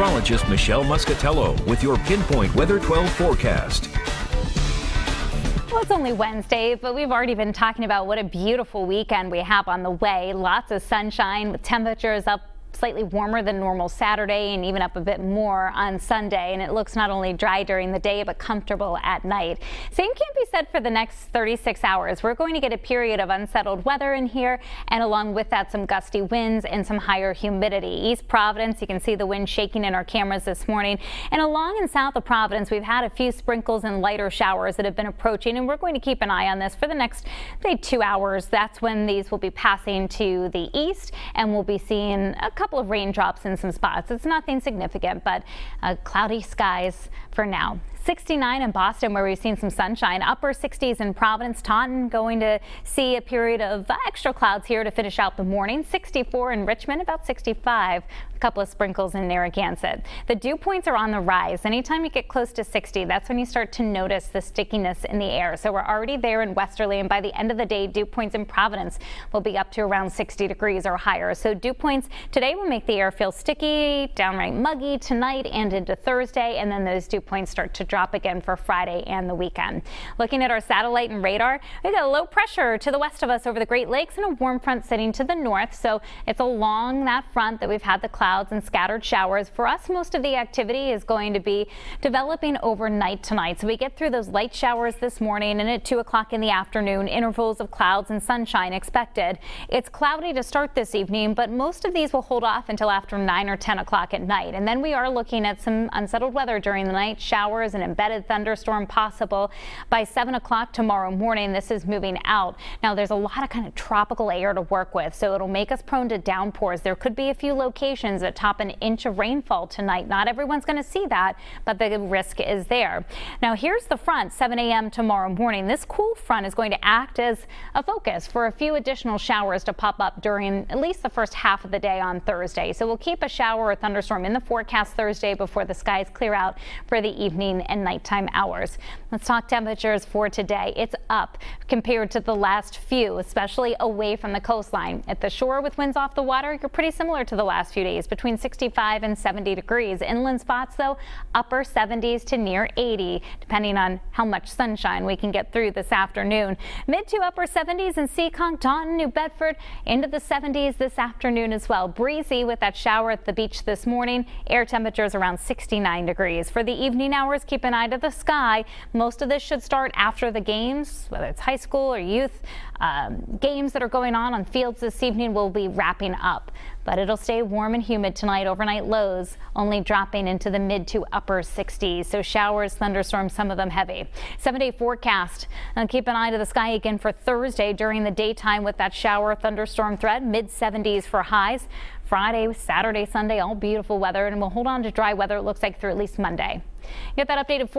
meteorologist Michelle Muscatello with your Pinpoint Weather 12 forecast. Well, it's only Wednesday, but we've already been talking about what a beautiful weekend we have on the way. Lots of sunshine with temperatures up slightly warmer than normal Saturday and even up a bit more on Sunday. And it looks not only dry during the day, but comfortable at night. Same can't be said for the next 36 hours. We're going to get a period of unsettled weather in here. And along with that, some gusty winds and some higher humidity. East Providence, you can see the wind shaking in our cameras this morning. And along and south of Providence, we've had a few sprinkles and lighter showers that have been approaching. And we're going to keep an eye on this for the next, say, two hours. That's when these will be passing to the east and we'll be seeing a couple of raindrops in some spots. It's nothing significant, but uh, cloudy skies for now. 69 in Boston where we've seen some sunshine. Upper 60s in Providence. Taunton going to see a period of extra clouds here to finish out the morning. 64 in Richmond, about 65. A couple of sprinkles in Narragansett. The dew points are on the rise. Anytime you get close to 60, that's when you start to notice the stickiness in the air. So we're already there in Westerly and by the end of the day, dew points in Providence will be up to around 60 degrees or higher. So dew points today will make the air feel sticky, downright muggy tonight and into Thursday. And then those dew points start to drop again for Friday and the weekend. Looking at our satellite and radar, we've got a low pressure to the west of us over the Great Lakes and a warm front sitting to the north. So it's along that front that we've had the clouds and scattered showers. For us, most of the activity is going to be developing overnight tonight. So we get through those light showers this morning and at 2 o'clock in the afternoon, intervals of clouds and sunshine expected. It's cloudy to start this evening, but most of these will hold off until after 9 or 10 o'clock at night. And then we are looking at some unsettled weather during the night, showers and an embedded thunderstorm possible by 7 o'clock tomorrow morning. This is moving out. Now, there's a lot of kind of tropical air to work with, so it'll make us prone to downpours. There could be a few locations that top an inch of rainfall tonight. Not everyone's going to see that, but the risk is there. Now, here's the front 7 a.m. tomorrow morning. This cool front is going to act as a focus for a few additional showers to pop up during at least the first half of the day on Thursday. So we'll keep a shower or thunderstorm in the forecast Thursday before the skies clear out for the evening and nighttime hours. Let's talk temperatures for today. It's up compared to the last few, especially away from the coastline. At the shore with winds off the water, you're pretty similar to the last few days, between 65 and 70 degrees. Inland spots, though, upper 70s to near 80, depending on how much sunshine we can get through this afternoon. Mid to upper 70s in Seekonk, Taunton, New Bedford, into the 70s this afternoon as well. Breezy with that shower at the beach this morning. Air temperatures around 69 degrees. For the evening hours, keep an eye to the sky. Most of this should start after the games, whether it's high school or youth. Um, games that are going on on fields this evening will be wrapping up, but it'll stay warm and humid tonight. Overnight lows only dropping into the mid to upper 60s. So showers, thunderstorms, some of them heavy. Seven day forecast. And keep an eye to the sky again for Thursday during the daytime with that shower thunderstorm threat. Mid 70s for highs. Friday, Saturday, Sunday, all beautiful weather, and we'll hold on to dry weather. It looks like through at least Monday. Get that updated for